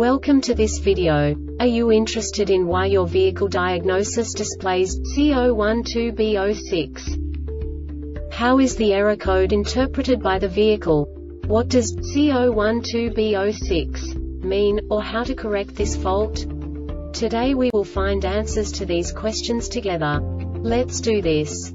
Welcome to this video. Are you interested in why your vehicle diagnosis displays C012B06? How is the error code interpreted by the vehicle? What does C012B06 mean, or how to correct this fault? Today we will find answers to these questions together. Let's do this.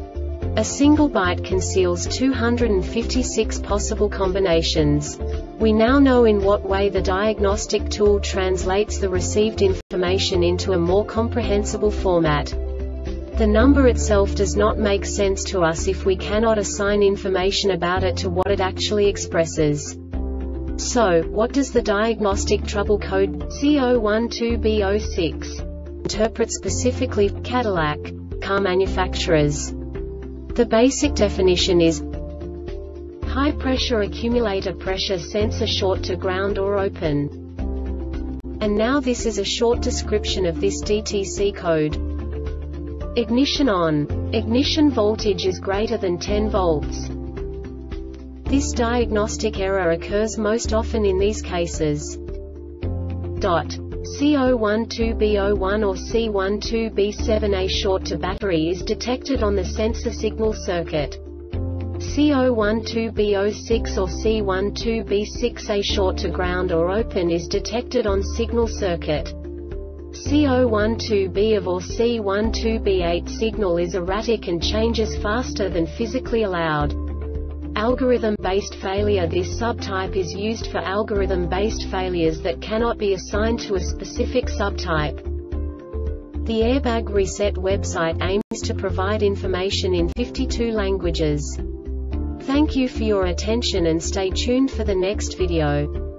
A single byte conceals 256 possible combinations. We now know in what way the diagnostic tool translates the received information into a more comprehensible format. The number itself does not make sense to us if we cannot assign information about it to what it actually expresses. So, what does the diagnostic trouble code C012B06 interpret specifically Cadillac car manufacturers? The basic definition is High pressure accumulator pressure sensor short to ground or open. And now this is a short description of this DTC code. Ignition on. Ignition voltage is greater than 10 volts. This diagnostic error occurs most often in these cases. Dot. C012B01 or C12B7A short to battery is detected on the sensor signal circuit. C012B06 or C12B6A short to ground or open is detected on signal circuit. C012B of or C12B8 signal is erratic and changes faster than physically allowed. Algorithm-based failure This subtype is used for algorithm-based failures that cannot be assigned to a specific subtype. The Airbag Reset website aims to provide information in 52 languages. Thank you for your attention and stay tuned for the next video.